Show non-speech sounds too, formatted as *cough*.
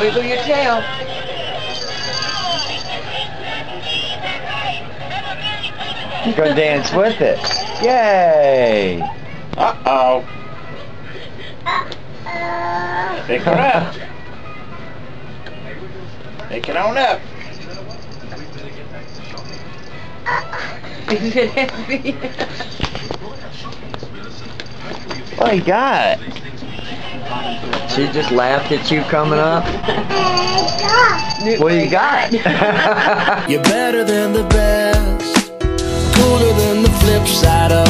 Wiggle your tail. Go dance with it. Yay! Uh-oh. Pick her up. Pick it on up. Is it heavy? What you got? She just laughed at you coming up. What you got? *laughs* You're better than the best, cooler than the flip side of